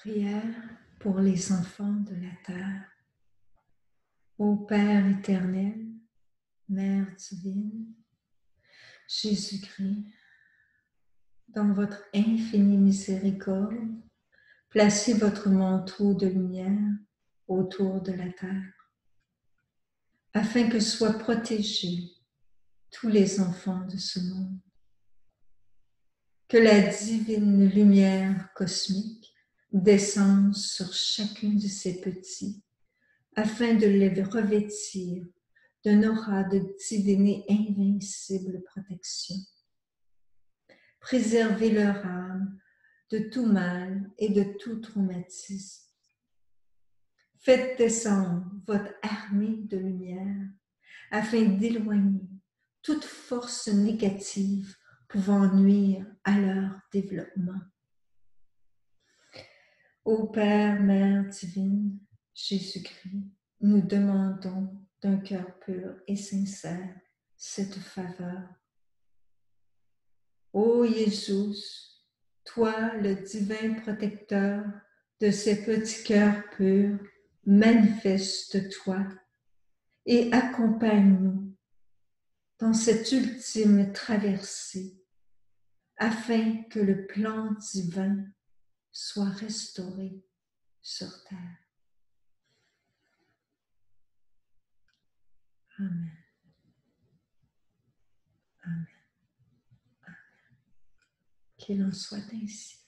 Prière pour les enfants de la terre. Ô Père éternel, Mère divine, Jésus-Christ, dans votre infinie miséricorde, placez votre manteau de lumière autour de la terre, afin que soient protégés tous les enfants de ce monde. Que la divine lumière cosmique descende sur chacun de ces petits, afin de les revêtir d'un aura de divine et invincible protection. Préservez leur âme de tout mal et de tout traumatisme. Faites descendre votre armée de lumière afin d'éloigner toute force négative pouvant nuire à leur développement. Ô Père, Mère divine, Jésus-Christ, nous demandons d'un cœur pur et sincère cette faveur. Ô Jésus, toi, le divin protecteur de ces petits cœurs purs, manifeste-toi et accompagne-nous dans cette ultime traversée afin que le plan divin soit restauré sur terre. Amen. Amen. Amen. Qu'il en soit ainsi.